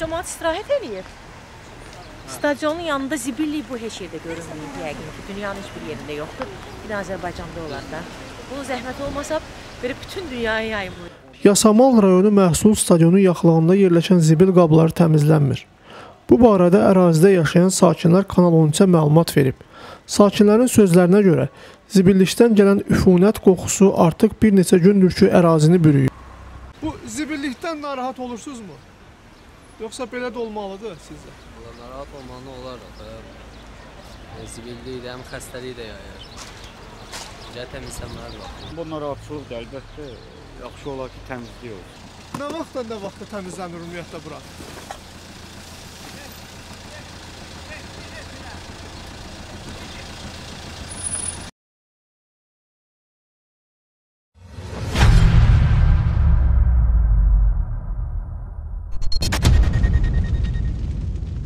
cəmaət istirahət eləyir. Stadionun yanında zibillik bu heç yerdə görünməyib yəqin ki, dünyanın heç bir yerində yoxdur. Bir də Azərbaycanda olar da. Bu zəhmət olmasa, belə bütün dünyaya yayılır. Yasamal rayonu məhsul stadionu yaxınlığında yerləşən zibil qabları təmizlənmir. Bu barədə ərazidə yaşayan sakinlər Kanal 13-ə məlumat verib. Sakinlərin sözlərinə görə zibillikdən gələn üfunət qoxusu artıq bir neçə gündür ki, ərazini bürüyür. Bu zibillikdən narahat olursunuzmu? Yoxsa belə də olmalıdır sizcə? Valla narahat olmalı olar da. E, zibillik də, həm xəstəlik də yayır. Gəl təmizlənməyə də baxın. Bu narahatçılıq da əlbəttə yaxşı olar ki, təmizlik olsun. Nə vaxtdan nə vaxta təmizlənir ümumiyyətlə bura?